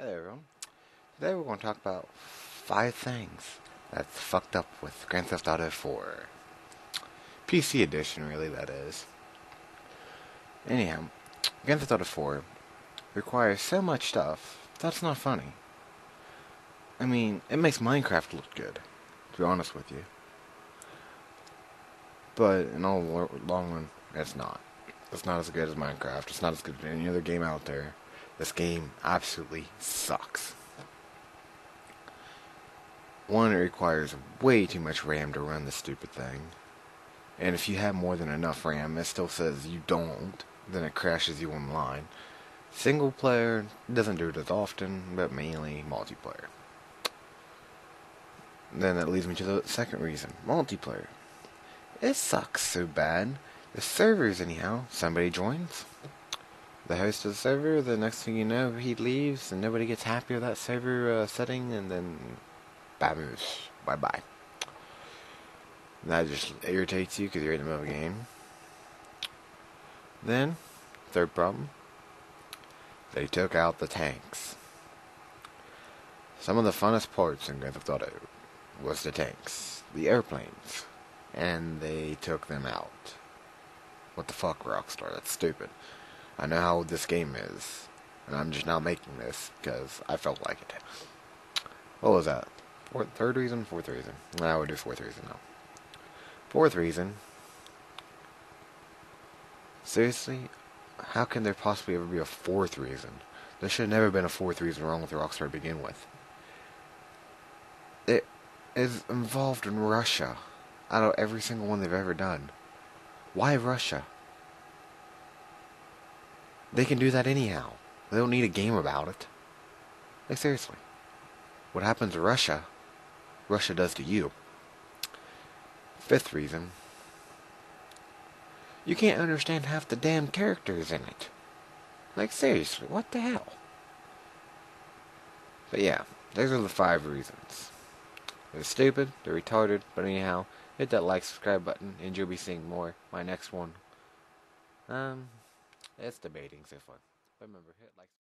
Hey everyone. Today we're going to talk about five things that's fucked up with Grand Theft Auto 4. PC edition, really, that is. Anyhow, Grand Theft Auto 4 requires so much stuff that's not funny. I mean, it makes Minecraft look good, to be honest with you. But in all the long run, it's not. It's not as good as Minecraft. It's not as good as any other game out there. This game absolutely sucks. One, it requires way too much RAM to run the stupid thing. And if you have more than enough RAM, it still says you don't, then it crashes you online. Single player doesn't do it as often, but mainly multiplayer. Then that leads me to the second reason multiplayer. It sucks so bad. The servers, anyhow, somebody joins, the host of the server. The next thing you know, he leaves, and nobody gets happy with that server uh, setting, and then bamoosh, bye bye. That just irritates you because you're in the middle of a game. Then, third problem, they took out the tanks. Some of the funnest parts in Grand Theft Auto was the tanks, the airplanes, and they took them out. What the fuck, Rockstar? That's stupid. I know how this game is, and I'm just now making this because I felt like it. What was that? Fourth, third reason? Fourth reason. Nah, we'll do fourth reason now. Fourth reason. Seriously? How can there possibly ever be a fourth reason? There should have never been a fourth reason wrong with Rockstar to begin with. It is involved in Russia out of every single one they've ever done. Why Russia? They can do that anyhow. They don't need a game about it. Like, seriously. What happens to Russia, Russia does to you. Fifth reason. You can't understand half the damn characters in it. Like, seriously, what the hell? But yeah, those are the five reasons. They're stupid, they're retarded, but anyhow, hit that like, subscribe button, and you'll be seeing more. My next one. Um, it's debating so far. But remember, hit like.